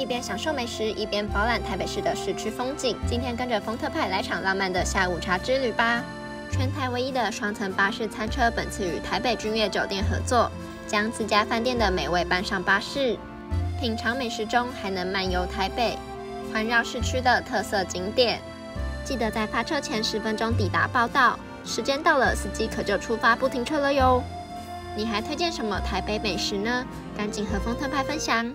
一边享受美食，一边饱览台北市的市区风景。今天跟着风特派来场浪漫的下午茶之旅吧！全台唯一的双层巴士餐车，本次与台北君悦酒店合作，将自家饭店的美味搬上巴士，品尝美食中还能漫游台北，环绕市区的特色景点。记得在发车前十分钟抵达报到时间，到了司机可就出发，不停车了哟！你还推荐什么台北美食呢？赶紧和风特派分享。